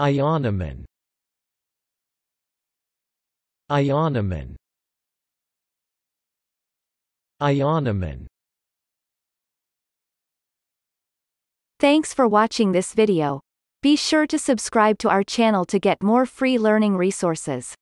Ionamin Ionamin Ionamin Thanks for watching this video. Be sure to subscribe to our channel to get more free learning resources.